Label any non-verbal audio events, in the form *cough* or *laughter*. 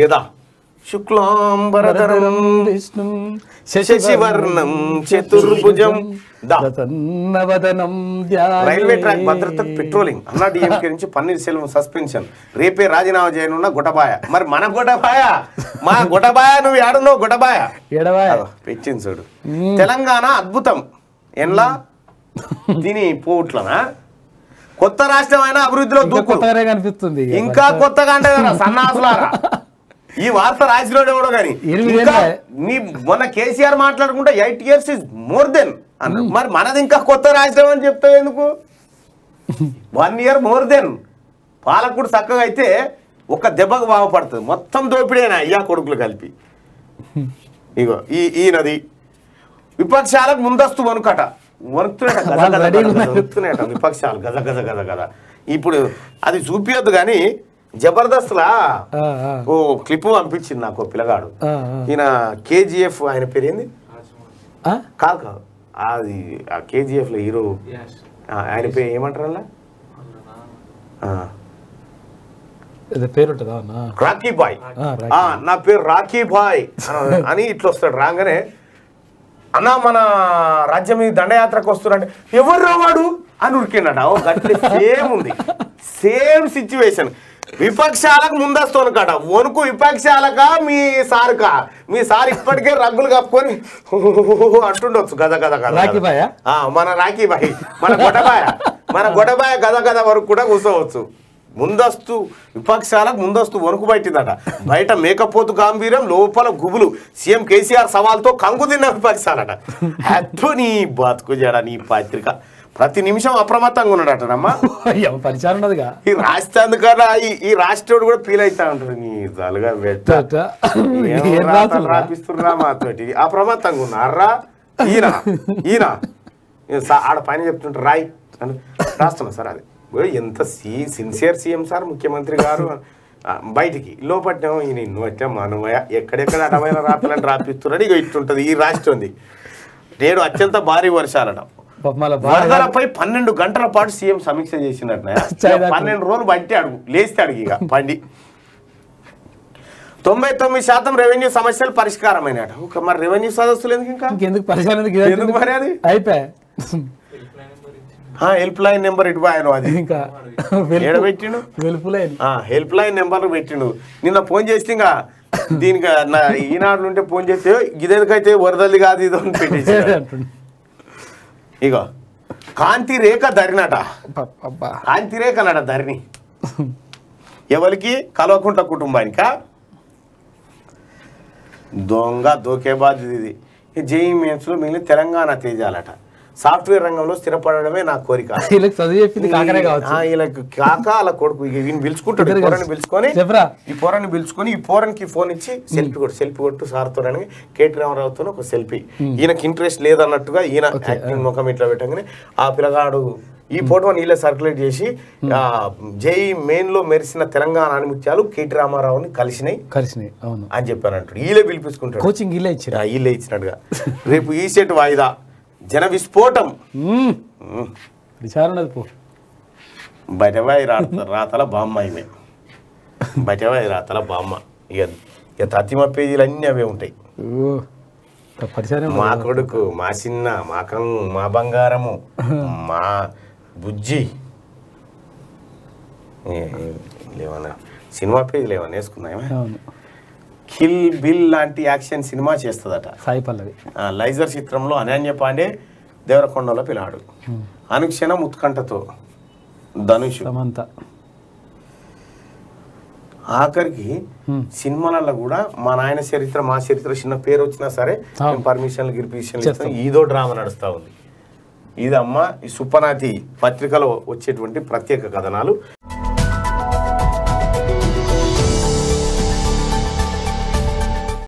యదా శుక్లాంబరధరం విష్ణు శశివర్ణం చతుర్భుజం. రైల్వే ట్రాక్ భద్రత పెట్రోలింగ్. అన్నా డిఎంకే నుంచి పన్నీర్ సెల్వం సస్పెన్షన్. రేపే రాజీనామా చేయనున్న గుటబాయ. మరి మన గుటబాయ? మా గుటబాయ నువ్వు ఏడున్నావు గుటబాయ? చూడు. తెలంగాణ అద్భుతం. ఎన్లా? దీని పోట్లనా? కొత్త రాష్ట్రం అయినా అభివృద్ధిలో కనిపిస్తుంది ఇంకా. కొత్తగా అంటే సన్నాసులారా? ఈ వార్త రాసినోడు ఎవడో కానీ. నీ మొన్న కేసీఆర్ మాట్లాడుకుంటే eight years is more than అన్న. మరి మనది ఇంకా కొత్త రాష్ట్రం అని చెప్తావు ఎందుకు? వన్ ఇయర్ మోర్ దెన్ పాలకుడు చక్కగా అయితే ఒక దెబ్బకు బాగుపడుతుంది మొత్తం దోపిడేనా అయ్యా కొడుకులు కలిపి. ఇగో ఈ ఈ నది. విపక్షాలకు ముందస్తు వణుకట. వణుకుతున్నాయట విపక్షాలు గజ గజ గజ గజ. ఇప్పుడు అది చూపియొద్దు కానీ జబర్దస్త్లా? ఆ, ఆ, ఓ క్లిప్ పంపించింది నాకు ఓ పిల్లగాడు. ఈయన కేజీఎఫ్ ఆయన పేరు ఏంది ఆ? కాదు కాదు. అది ఆ కేజీఎఫ్లో హీరో ఆ, ఆయన పేరు ఏమంటారు అలా పేరు రాకీ బాయ్. నా పేరు రాకీ బాయ్. అని- ఇట్లా వస్తాడు. రాగానే అన్న మన రాజ్యం మీద దండయాత్రకు వస్తున్నాడు. ఎవరు వాడు? అని ఉరికిండట ఓ గట్టి సేమ్ ఉంది. సేమ్ సిచ్యువేషన్ విపక్షాలకు ముందస్తు కట. వణుకు విపక్షాలక మీ సారుక. మీ సార్ ఇప్పటికే రగ్గులు కప్పుకొని *laughs* అంటుండొచ్చు గద గద గద మన రాకీ బాయ్ మన గొడబాయ మన గొడబాయ గద గద వరకు కూడా కూర్చోవచ్చు. ముందస్తు విపక్షాలకు ముందస్తు వణుకు పట్టిందట. బయట మేకపోతు గాంభీర్యం లోపల గుబులు. సీఎం కేసీఆర్ సవాల్తో కంగు తిన్న విపక్షాలట. *laughs* అద్దు నీ బతుకు జడ నీ పత్రిక. ప్రతి నిమిషం అప్రమత్తంగా ఉన్నాడటనమ్మా పరిచారం ఉన్నదిగా. ఈ రాష్ట్రానికన్నా ఈ ఈ రాష్ట్రుడు కూడా ఫీల్ అవుతా ఉంటాడు. నీ జలుగా పెట్ట? రాపిస్తుర్రా మాతోటి అప్రమత్తంగా ఉన్నారా ఈయన ఈయన. ఆడ పైన చెప్తుంటారు రాయ్. అని రాస్తున్నా సార్ అది. ఎంత సీ సిన్సియర్ సీఎం సార్ ముఖ్యమంత్రి గారు. బయటికి. లోపట్నేమో ఈయన నువ్వు వచ్చా మనమయ ఎక్కడెక్కడ అడమైన రాతలను రాపిస్తున్నాడు ఇక ఇట్టుంటది ఈ రాష్ట్రం నేడు అత్యంత భారీ వర్షాలట. వరదలపై పన్నెండు గంటల పాటు సీఎం సమీక్ష చేసినట్టు. *laughs* పన్నెండు రోజులు బట్టి అడుగు లేస్తే అడుగు ఇక పండి తొంభై తొమ్మిది శాతం రెవెన్యూ సమస్యలు పరిష్కారమైనట ఒక మరి రెవెన్యూ సదస్సులు ఎందుకు ఇంకా? ఎందుకు మరి అది? అయిపోయా? హెల్ప్ లైన్ నెంబర్ ఇటు ఆయన అది. ఇంకా హెల్ప్ లైన్ నెంబర్ పెట్టిండు. నిన్న ఫోన్ చేస్తే ఇంకా దీనికి ఈనాడు నుండి ఫోన్ చేస్తే ఇదేందుకైతే వరదలు కాదు ఇది అని పెట్టేసి అంటుండు. ఇగో. కాంతి రేఖ ధరినట. కాంతి రేఖ అన్నట ధరిని ఎవరికి? కల్వకుంట్ల కుటుంబానికా? దొంగ దోకేబాజ్ ఇది జేఈ మెయిన్స్లో మిగిలిన తెలంగాణ తేజాలట. సాఫ్ట్వేర్ రంగంలో స్థిరపడడమే నా కోరిక. *laughs* వీళ్ళకి కాక అలా కొడుకు. పిలుచుకుంటాడు. ఈ ఇద్దరు పోరని కలిసి. పిలుచుకొని ఈ పోరాన్ని పిలుచుకొని ఈ పోరానికి ఫోన్ ఇచ్చి సెల్ఫీ కొట్టు సెల్ఫీ కొట్టు సార్తో అని కేటీ రామారావుతో ఒక సెల్ఫీ ఈయనకి ఇంట్రెస్ట్ లేదన్నట్టుగా ఈయన యాక్టింగ్ ముఖం ఇట్లా పెట్టగానే ఆ పిల్లగాడు ఈ ఫోటో నీళ్ళే సర్క్యులేట్ చేసి ఆ జై మెయిన్లో మెరిసిన తెలంగాణ ఆణిముత్యాలు కేటీ రామారావుని కలిసినాయి. కలిసినాయి అవును. అని చెప్పానంటాడు. వీళ్ళే పిలిపించుకుంటాడు. కోచింగ్ ఇచ్చారు ఆ, వీళ్ళే ఇచ్చినట్టుగా. రేపు ఈ సెట్ వాయిదా. జన విస్ఫోటం. ఉమ్. విచారం ఉన్నది పో. బయటవాయి రాత రాతల బామ్మ ఈమె. బయటవాయి రాతల బామ్మ. ఇక ఇక తతిమ పేజీలు అన్నీ అవే ఉంటాయి. మా కొడుకు మా చిన్న మా కంగు మా బంగారము మా బుజ్జి. లేవన్నా సినిమా పేజీలు ఏమన్నా వేసుకున్నాయమా అవును. కిల్ బిల్ లాంటి యాక్షన్ సినిమా చేస్తుందట. సాయి పల్లవి. లైజర్ చిత్రంలో అనన్య పాండే దేవరకొండలో పిల్లాడు. అనుక్షణం ఉత్కంఠతో ధనుష్. సమంత. ఆఖరికి. సినిమాలలో కూడా మా నాయన చరిత్ర మా చరిత్ర చిన్న పేరు వచ్చినా సరే. పర్మిషన్లు. ఇస్తాం. ఈదో డ్రామా నడుస్తూ ఉంది. ఇదమ్మా ఈ సుప్పనాతి పత్రికలో వచ్చేటువంటి ప్రత్యేక కథనాలు.